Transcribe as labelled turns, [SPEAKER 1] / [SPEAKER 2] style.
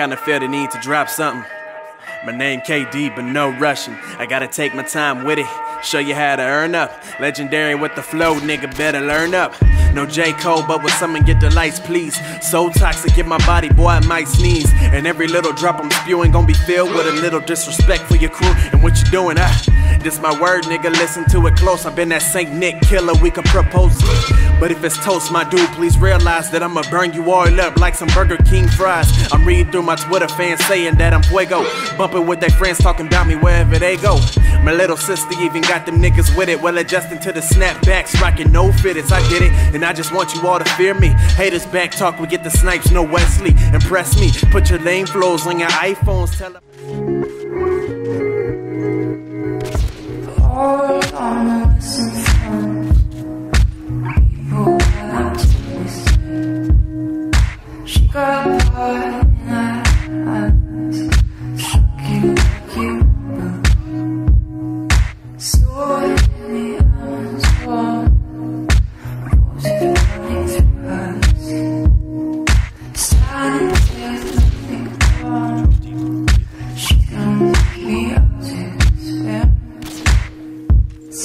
[SPEAKER 1] Kinda feel the need to drop something. My name KD, but no rushing. I gotta take my time with it. Show you how to earn up. Legendary with the flow, nigga, better learn up. No J. Cole, but with someone get the lights, please. So toxic in my body, boy, I might sneeze. And every little drop I'm spewing gon' be filled with a little disrespect for your crew and what you doing, ah. This my word, nigga, listen to it close. I've been that Saint Nick killer, we can propose But if it's toast, my dude, please realize that I'ma burn you all up like some Burger King fries. I'm reading through my Twitter fans saying that I'm fuego. Bumping with their friends talking about me wherever they go. My little sister even got them niggas with it. Well, adjusting to the snapbacks, rocking no fitteds. I get it, and I just want you all to fear me. Haters back talk, we get the snipes, no Wesley. Impress me, put your lame flows on your iPhones, tell them.
[SPEAKER 2] All listen from people that twisted. She got